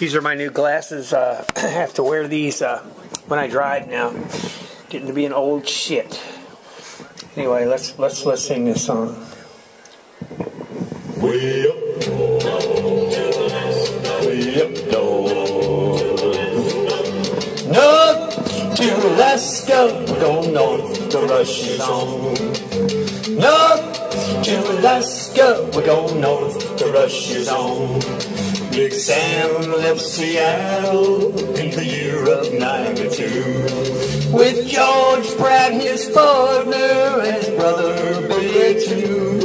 These are my new glasses. Uh, I have to wear these uh, when I drive now. Getting to be an old shit. Anyway, let's let's let's sing this song. Way up, way up north. North to Alaska, we're going north. The rush is on. North to Alaska, we're going north. The rush is on. Big Sam left Seattle in the year of 92 with George Pratt, his partner, and his brother Billy too.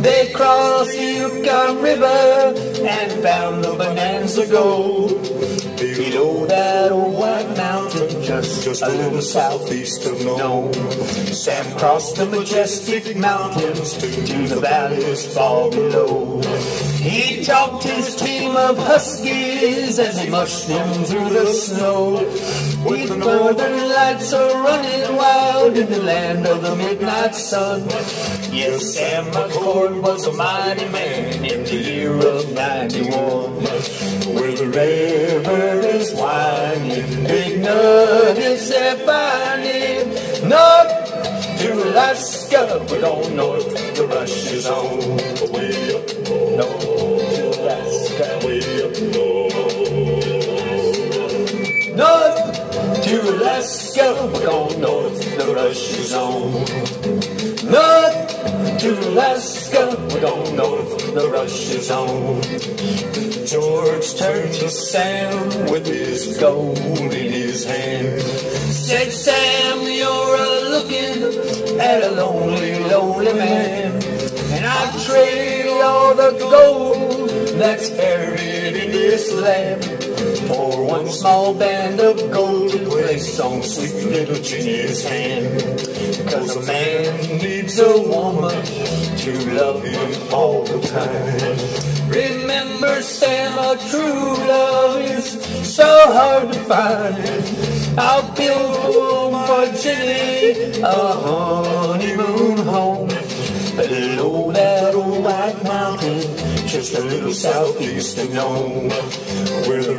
They crossed the Yukon River and found the Bonanza Gold. Below that just, just a little southeast of Nome. Sam crossed the majestic mountains to, to the valleys far below. He talked his team of huskies as he mushed them through the snow. With the northern lights are running wild in the land of the midnight sun. Yes, Sam McCord was a mighty man in the year of 91. Where the river is winding, big nuggets they're finding. North to Alaska, we're going north, the rush is on. Way up north North to Alaska, we're north, the rush is on. North to Alaska, we're north, the rush is on. George turned to Sam with his gold in his hand. Said, Sam, you're a looking at a lonely, lonely man. And I'd trade all the gold that's buried in this land for one small band of gold to place on sweet little Jenny's hand. Cause a man needs a woman to love him all the time. Remember, Sam, a true love is so hard to find. I'll build home for Jenny, a honeymoon home. Below that old white mountain, just a little southeast of Nome, where the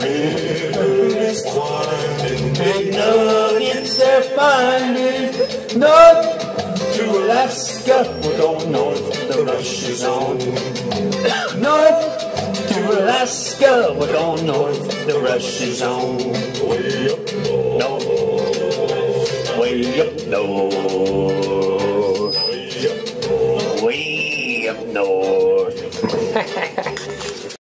North to Alaska, we're going north, the rush is on. north to Alaska, we're going north, the rush is on. Way up north, way up north, way up north.